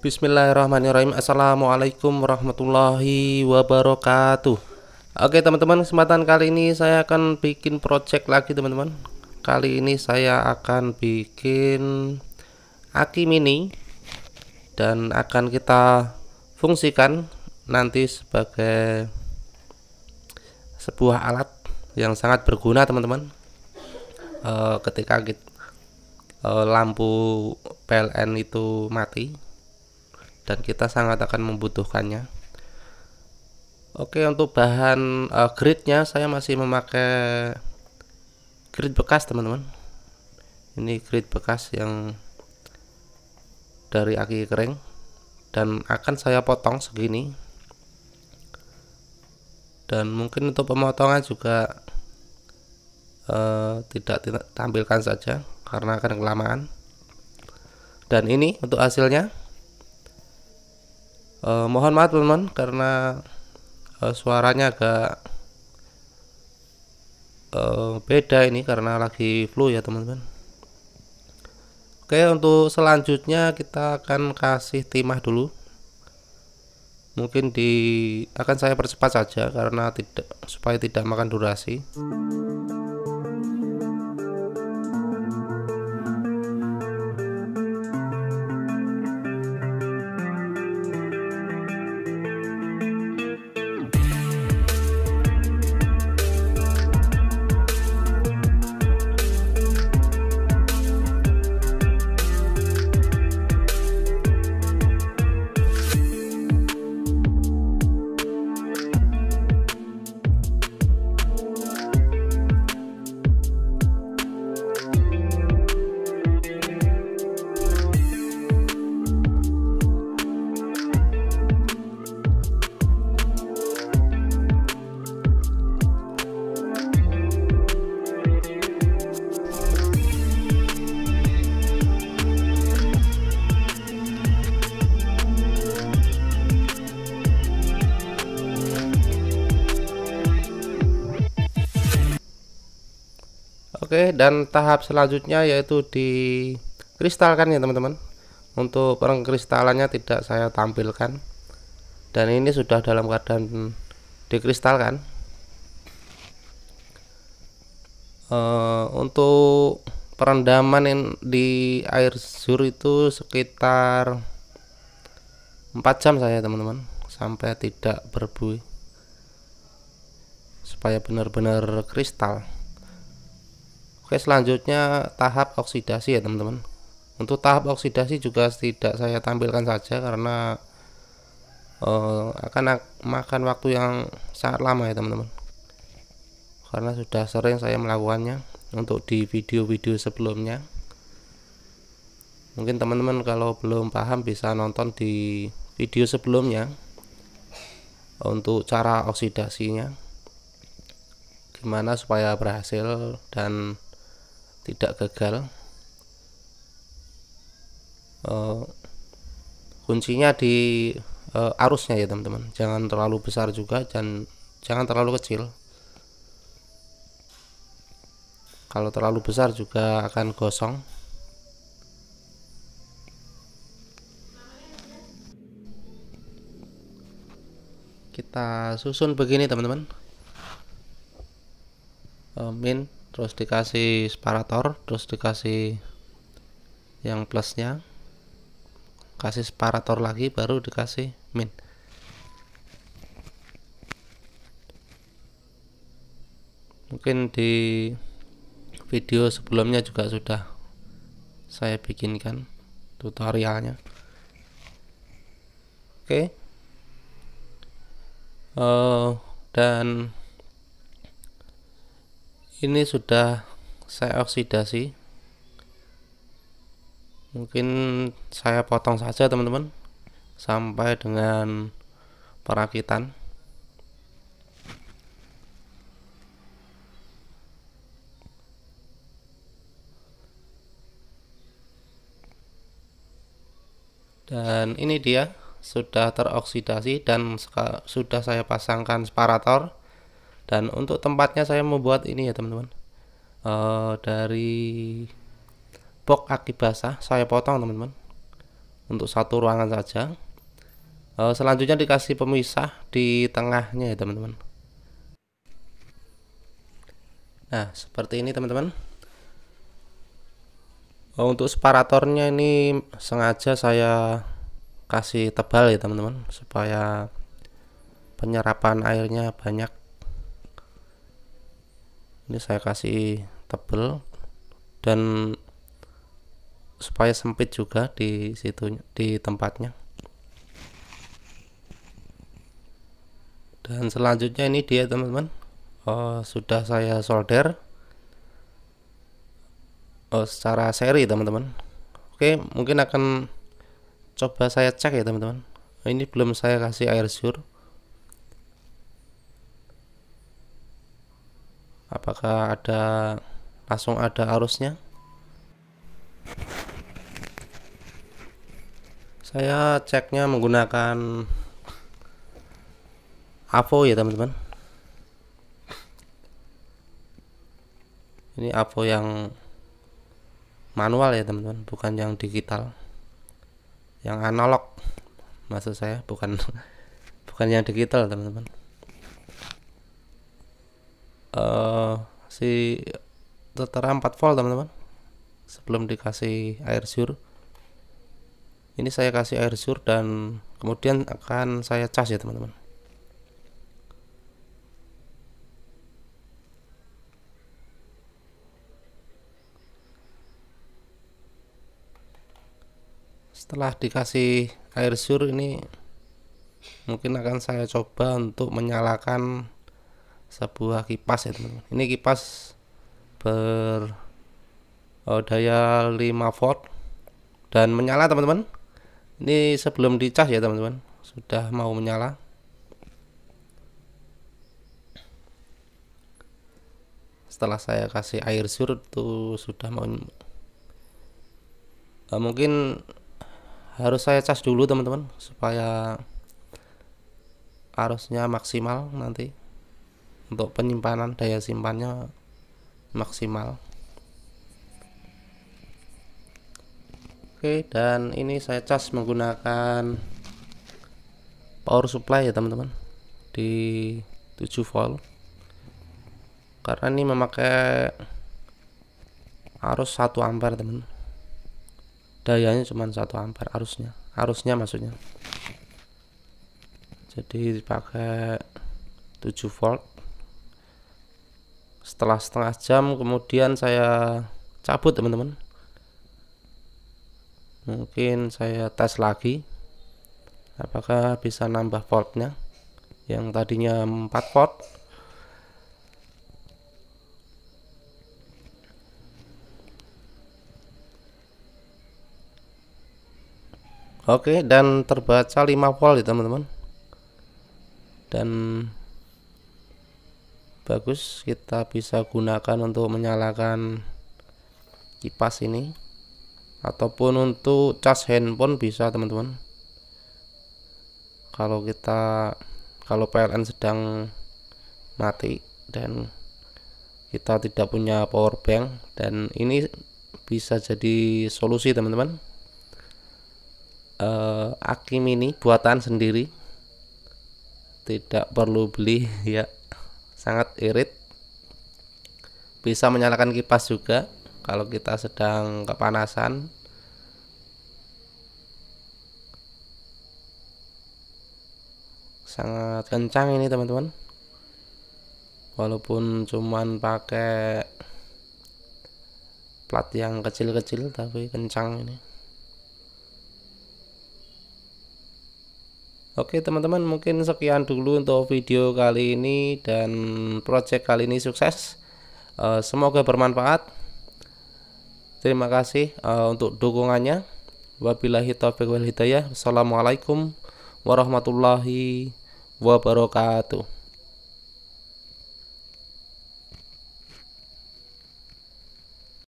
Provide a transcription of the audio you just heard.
Bismillahirrahmanirrahim. Assalamualaikum warahmatullahi wabarakatuh. Oke teman-teman kesempatan kali ini saya akan bikin project lagi teman-teman. Kali ini saya akan bikin aki mini Dan akan kita fungsikan nanti sebagai sebuah alat yang sangat berguna teman-teman. E, ketika kita, e, lampu PLN itu mati dan kita sangat akan membutuhkannya. Oke untuk bahan uh, gridnya saya masih memakai grid bekas teman-teman. Ini grid bekas yang dari aki kering. Dan akan saya potong segini. Dan mungkin untuk pemotongan juga uh, tidak tampilkan saja karena akan kelamaan. Dan ini untuk hasilnya uh, mohon maaf teman-teman karena uh, suaranya agak uh, beda ini karena lagi flu ya teman-teman. Oke untuk selanjutnya kita akan kasih timah dulu. Mungkin di akan saya percepat saja karena tidak supaya tidak makan durasi Oke dan tahap selanjutnya yaitu di kristalkan ya teman-teman. Untuk pengkristalannya tidak saya tampilkan. Dan ini sudah dalam keadaan dikristalkan. Uh, untuk perendaman di air sur itu sekitar 4 jam saya teman-teman sampai tidak berbuih supaya benar-benar kristal Oke selanjutnya tahap oksidasi ya teman-teman. Untuk tahap oksidasi juga tidak saya tampilkan saja karena uh, akan makan waktu yang sangat lama ya teman-teman. Karena sudah sering saya melakukannya untuk di video-video sebelumnya. Mungkin teman-teman kalau belum paham bisa nonton di video sebelumnya untuk cara oksidasinya. Gimana supaya berhasil dan tidak gagal. Uh, kuncinya di uh, arusnya ya teman-teman. Jangan terlalu besar juga dan jangan terlalu kecil. Kalau terlalu besar juga akan gosong. Kita susun begini teman-teman. Uh, min terus dikasih separator terus dikasih yang plusnya. Kasih separator lagi baru dikasih min. Mungkin di video sebelumnya juga sudah saya bikinkan tutorialnya. Oke. Okay. uh, eh, dan ini sudah saya oksidasi. Mungkin saya potong saja teman-teman sampai dengan perakitan. Dan ini dia sudah teroksidasi dan sudah saya pasangkan separator dan untuk tempatnya saya membuat ini ya teman-teman. Uh, dari box aki basah saya potong teman-teman. Untuk satu ruangan saja. Uh, selanjutnya dikasih pemisah di tengahnya ya teman-teman. Nah seperti ini teman-teman. Uh, untuk separatornya ini sengaja saya kasih tebal ya teman-teman. Supaya penyerapan airnya banyak ini saya kasih tebal dan supaya sempit juga di situ di tempatnya. Dan selanjutnya ini dia teman-teman. Oh, sudah saya solder. Oh, secara seri teman-teman. Oke mungkin akan coba saya cek ya teman-teman. Ini belum saya kasih air sur apakah ada langsung ada arusnya? Saya ceknya menggunakan AVO ya teman-teman. Ini AVO yang manual ya teman-teman bukan yang digital. Yang analog maksud saya bukan bukan yang digital teman-teman. Uh, si tertera 4 volt teman-teman. Sebelum dikasih air sur. Ini saya kasih air sur dan kemudian akan saya cas ya teman-teman. Setelah dikasih air sur ini mungkin akan saya coba untuk menyalakan sebuah kipas ya teman-teman. Ini kipas ber oh, daya 5 volt dan menyala teman-teman. Ini sebelum dicas ya teman-teman. Sudah mau menyala. Setelah saya kasih air surut tuh sudah mau uh, mungkin harus saya cas dulu teman-teman supaya arusnya maksimal nanti untuk penyimpanan daya simpannya maksimal. Oke dan ini saya cas menggunakan power supply ya teman-teman di 7 volt. Karena ini memakai arus 1 ampere teman. Dayanya cuma 1 ampere arusnya arusnya maksudnya. Jadi dipakai 7 volt setelah setengah jam kemudian saya cabut teman-teman. Mungkin saya tes lagi apakah bisa nambah voltnya yang tadinya 4 volt. Oke dan terbaca 5 volt ya teman-teman. Dan bagus kita bisa gunakan untuk menyalakan kipas ini. Ataupun untuk cas handphone bisa teman-teman. Kalau kita kalau PLN sedang mati dan kita tidak punya power bank dan ini bisa jadi solusi teman-teman. Uh, aki mini buatan sendiri. Tidak perlu beli ya sangat irit bisa menyalakan kipas juga kalau kita sedang kepanasan. Sangat kencang ini teman-teman. Walaupun cuman pakai plat yang kecil-kecil tapi kencang ini Oke teman-teman mungkin sekian dulu untuk video kali ini dan project kali ini sukses eh, semoga bermanfaat Terima kasih uh, untuk dukungannya. Wabillahi taufiq wal hidayah. Assalamualaikum warahmatullahi wabarakatuh.